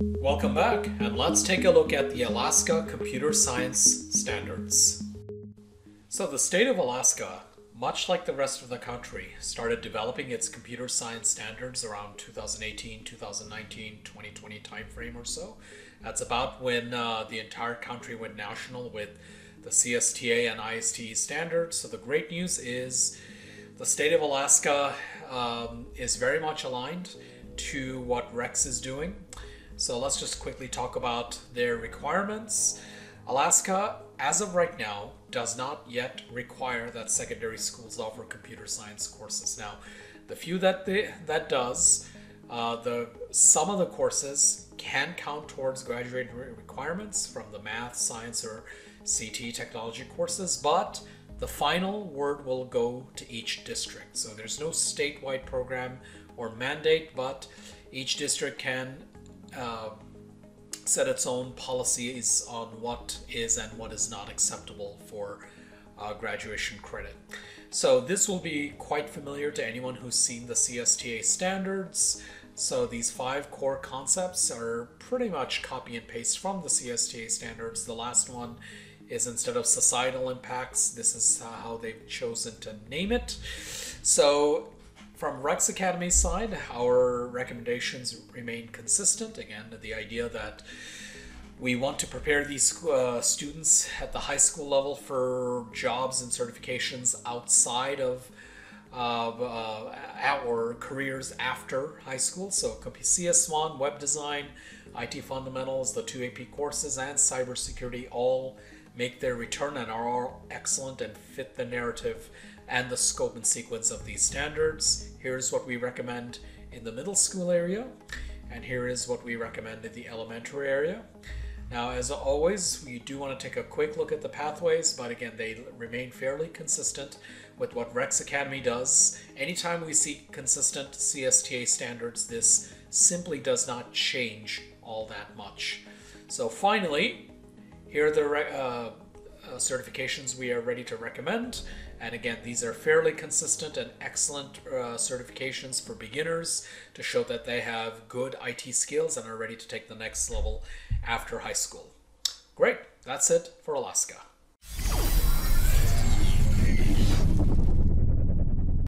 Welcome back, and let's take a look at the Alaska Computer Science Standards. So, the state of Alaska, much like the rest of the country, started developing its computer science standards around 2018, 2019, 2020 timeframe or so. That's about when uh, the entire country went national with the CSTA and ISTE standards. So, the great news is the state of Alaska um, is very much aligned to what REX is doing. So let's just quickly talk about their requirements. Alaska, as of right now, does not yet require that secondary schools offer computer science courses. Now, the few that they, that does, uh, the some of the courses can count towards graduating requirements from the math, science, or CT technology courses, but the final word will go to each district. So there's no statewide program or mandate, but each district can uh, set its own policies on what is and what is not acceptable for uh, graduation credit. So this will be quite familiar to anyone who's seen the CSTA standards. So these five core concepts are pretty much copy and paste from the CSTA standards. The last one is instead of societal impacts, this is how they've chosen to name it. So from Rex Academy's side, our recommendations remain consistent. Again, the idea that we want to prepare these uh, students at the high school level for jobs and certifications outside of uh, uh, or careers after high school. So CS One, web design, IT fundamentals, the two AP courses, and cybersecurity all make their return and are all excellent and fit the narrative and the scope and sequence of these standards. Here's what we recommend in the middle school area, and here is what we recommend in the elementary area. Now, as always, we do want to take a quick look at the pathways, but again, they remain fairly consistent with what Rex Academy does. Anytime we see consistent CSTA standards, this simply does not change all that much. So finally, here are the uh, uh, certifications we are ready to recommend. And again, these are fairly consistent and excellent uh, certifications for beginners to show that they have good IT skills and are ready to take the next level after high school. Great, that's it for Alaska.